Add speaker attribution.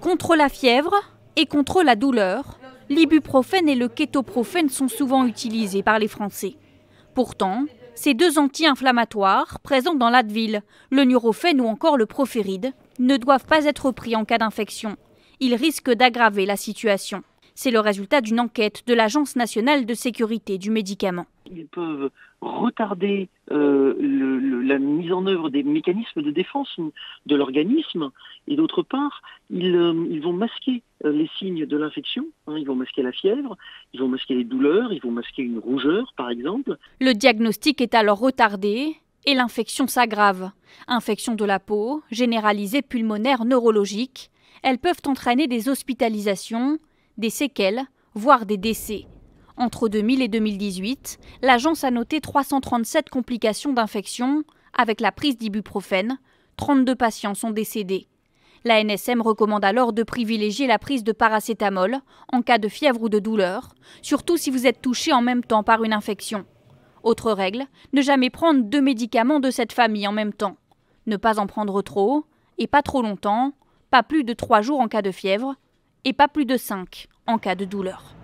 Speaker 1: Contre la fièvre et contre la douleur, l'ibuprofène et le kétoprofène sont souvent utilisés par les Français. Pourtant, ces deux anti-inflammatoires, présents dans l'Advil, le Nurophène ou encore le Proféride, ne doivent pas être pris en cas d'infection. Ils risquent d'aggraver la situation. C'est le résultat d'une enquête de l'Agence nationale de sécurité du médicament.
Speaker 2: Ils peuvent retarder euh, la mise en œuvre des mécanismes de défense de l'organisme et d'autre part, ils, euh, vont masquer euh, les signes de l'infection. Hein. ils vont masquer la fièvre, ils vont masquer les douleurs, ils vont masquer une rougeur par exemple.
Speaker 1: Le diagnostic est alors retardé et l'infection s'aggrave. Infection de la peau, généralisée pulmonaire neurologique, elles peuvent entraîner des hospitalisations, des séquelles, voire des décès. Entre 2000 et 2018, l'agence a noté 337 complications d'infection avec la prise d'ibuprofène. 32 patients sont décédés. La NSM recommande alors de privilégier la prise de paracétamol en cas de fièvre ou de douleur, surtout si vous êtes touché en même temps par une infection. Autre règle, ne jamais prendre deux médicaments de cette famille en même temps. Ne pas en prendre trop, et pas trop longtemps, pas plus de trois jours en cas de fièvre, et pas plus de 5 en cas de douleur.